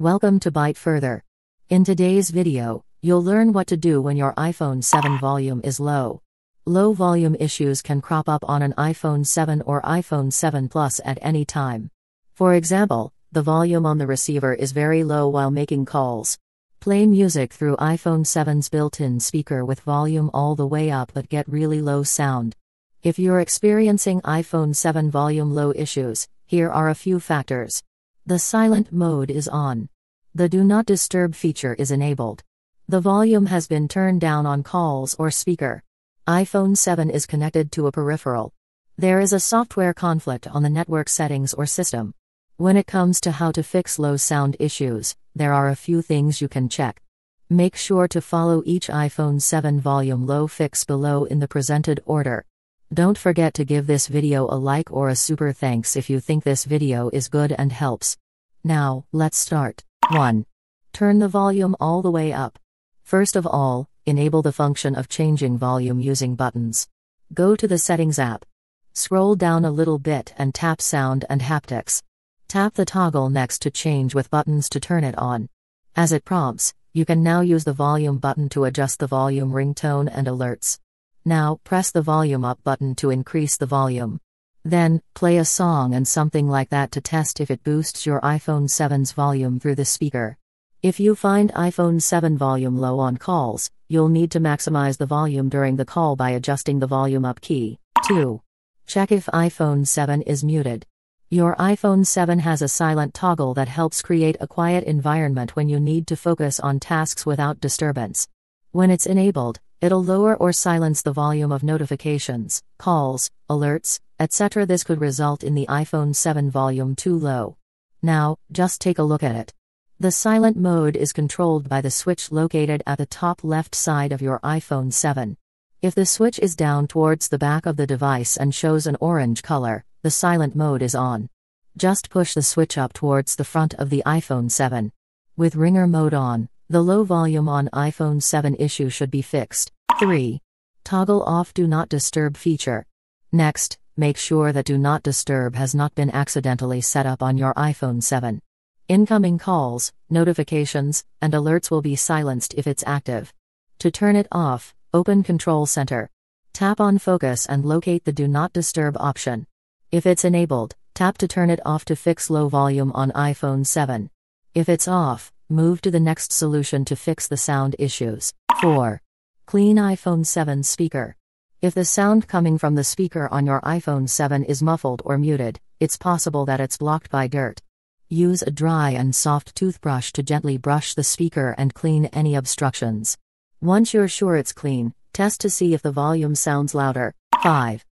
Welcome to Byte Further. In today's video, you'll learn what to do when your iPhone 7 volume is low. Low volume issues can crop up on an iPhone 7 or iPhone 7 Plus at any time. For example, the volume on the receiver is very low while making calls. Play music through iPhone 7's built in speaker with volume all the way up but get really low sound. If you're experiencing iPhone 7 volume low issues, here are a few factors. The silent mode is on. The do not disturb feature is enabled. The volume has been turned down on calls or speaker. iPhone 7 is connected to a peripheral. There is a software conflict on the network settings or system. When it comes to how to fix low sound issues, there are a few things you can check. Make sure to follow each iPhone 7 volume low fix below in the presented order. Don't forget to give this video a like or a super thanks if you think this video is good and helps. Now, let's start. 1. Turn the volume all the way up. First of all, enable the function of changing volume using buttons. Go to the Settings app. Scroll down a little bit and tap Sound and Haptics. Tap the toggle next to Change with buttons to turn it on. As it prompts, you can now use the volume button to adjust the volume ringtone and alerts. Now, press the volume up button to increase the volume. Then, play a song and something like that to test if it boosts your iPhone 7's volume through the speaker. If you find iPhone 7 volume low on calls, you'll need to maximize the volume during the call by adjusting the volume up key. 2. Check if iPhone 7 is muted. Your iPhone 7 has a silent toggle that helps create a quiet environment when you need to focus on tasks without disturbance. When it's enabled, it'll lower or silence the volume of notifications, calls, alerts, etc. This could result in the iPhone 7 volume too low. Now, just take a look at it. The silent mode is controlled by the switch located at the top left side of your iPhone 7. If the switch is down towards the back of the device and shows an orange color, the silent mode is on. Just push the switch up towards the front of the iPhone 7. With ringer mode on, the low volume on iPhone 7 issue should be fixed. 3. Toggle off Do Not Disturb feature. Next, make sure that Do Not Disturb has not been accidentally set up on your iPhone 7. Incoming calls, notifications, and alerts will be silenced if it's active. To turn it off, open Control Center. Tap on Focus and locate the Do Not Disturb option. If it's enabled, tap to turn it off to fix low volume on iPhone 7. If it's off, Move to the next solution to fix the sound issues. 4. Clean iPhone 7 speaker. If the sound coming from the speaker on your iPhone 7 is muffled or muted, it's possible that it's blocked by dirt. Use a dry and soft toothbrush to gently brush the speaker and clean any obstructions. Once you're sure it's clean, test to see if the volume sounds louder. 5.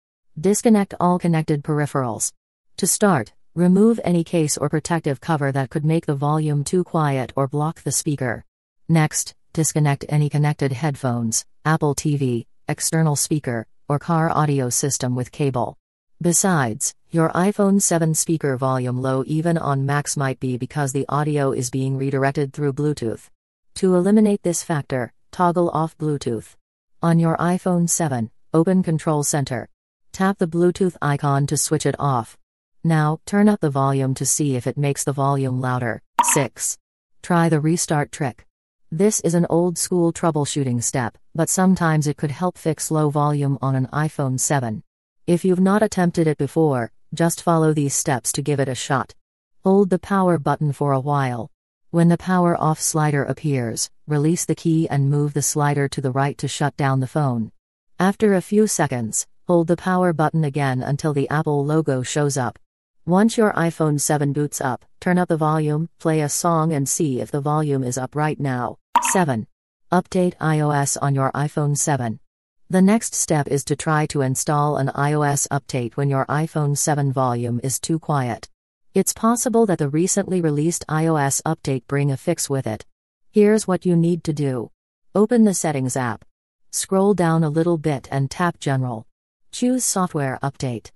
Disconnect all connected peripherals. To start, Remove any case or protective cover that could make the volume too quiet or block the speaker. Next, disconnect any connected headphones, Apple TV, external speaker, or car audio system with cable. Besides, your iPhone 7 speaker volume low even on max might be because the audio is being redirected through Bluetooth. To eliminate this factor, toggle off Bluetooth. On your iPhone 7, open Control Center. Tap the Bluetooth icon to switch it off. Now, turn up the volume to see if it makes the volume louder. 6. Try the restart trick. This is an old school troubleshooting step, but sometimes it could help fix low volume on an iPhone 7. If you've not attempted it before, just follow these steps to give it a shot. Hold the power button for a while. When the power off slider appears, release the key and move the slider to the right to shut down the phone. After a few seconds, hold the power button again until the Apple logo shows up. Once your iPhone 7 boots up, turn up the volume, play a song, and see if the volume is up right now. 7. Update iOS on your iPhone 7. The next step is to try to install an iOS update when your iPhone 7 volume is too quiet. It's possible that the recently released iOS update bring a fix with it. Here's what you need to do. Open the Settings app. Scroll down a little bit and tap General. Choose Software Update.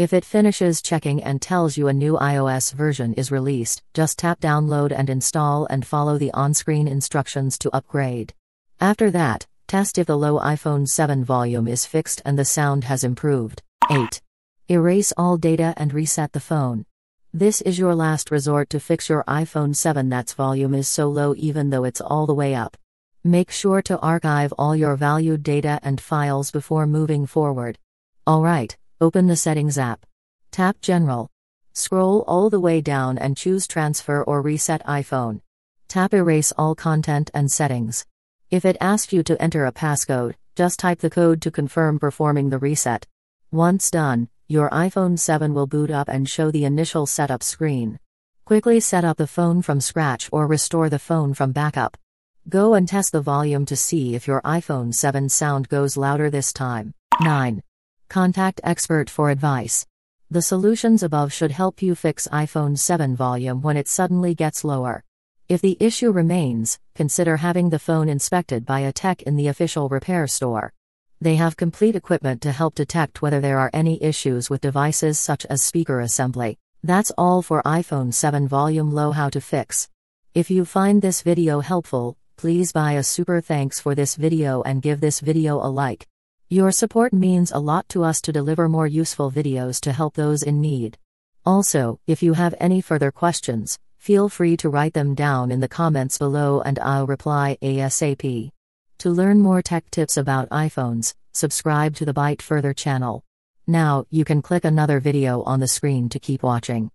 If it finishes checking and tells you a new iOS version is released, just tap download and install and follow the on screen instructions to upgrade. After that, test if the low iPhone 7 volume is fixed and the sound has improved. 8. Erase all data and reset the phone. This is your last resort to fix your iPhone 7 that's volume is so low even though it's all the way up. Make sure to archive all your valued data and files before moving forward. Alright, open the Settings app. Tap General. Scroll all the way down and choose Transfer or Reset iPhone. Tap Erase all content and settings. If it asks you to enter a passcode, just type the code to confirm performing the reset. Once done, your iPhone 7 will boot up and show the initial setup screen. Quickly set up the phone from scratch or restore the phone from backup. Go and test the volume to see if your iPhone 7 sound goes louder this time. 9. Contact expert for advice. The solutions above should help you fix iPhone 7 volume when it suddenly gets lower. If the issue remains, consider having the phone inspected by a tech in the official repair store. They have complete equipment to help detect whether there are any issues with devices such as speaker assembly. That's all for iPhone 7 volume low how to fix. If you find this video helpful, please buy a super thanks for this video and give this video a like. Your support means a lot to us to deliver more useful videos to help those in need. Also, if you have any further questions, feel free to write them down in the comments below and I'll reply ASAP. To learn more tech tips about iPhones, subscribe to the Byte Further channel. Now, you can click another video on the screen to keep watching.